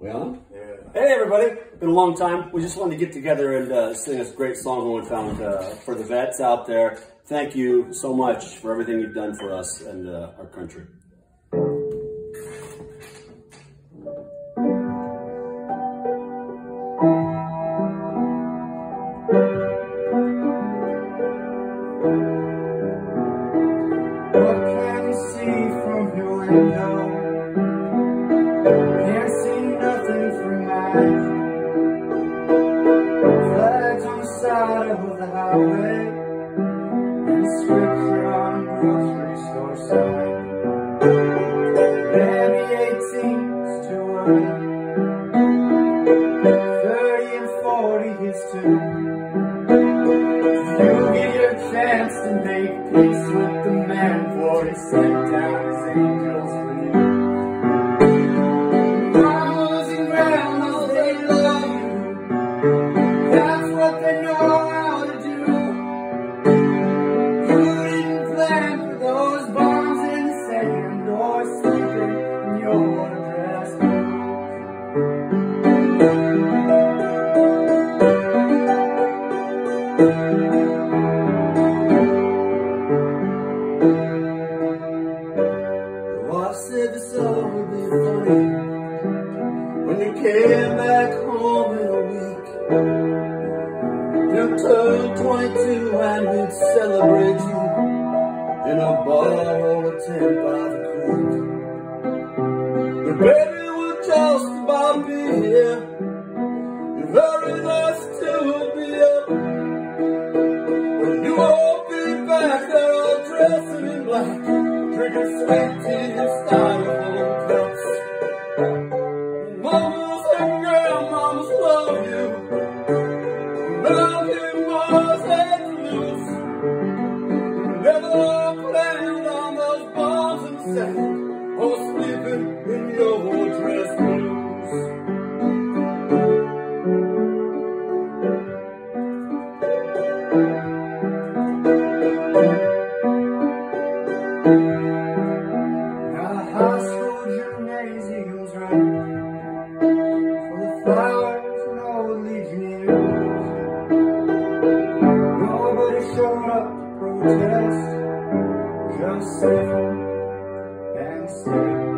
Well, Yeah. Hey everybody, been a long time. We just wanted to get together and uh, sing this great song we found uh, for the vets out there. Thank you so much for everything you've done for us and uh, our country. What can you see from your window? Flags on the side of the highway. On grocery store sign. Maybe 18's too early. 30 and 40 is too. You get your chance to make peace with the man for his came back home in a week. You turned 22 and we'd celebrate you in a bar or a tent by the creek. But baby, we're just about be here. You're very nice to be up. When you all be back there all dressed in black, drinking sweet just sitting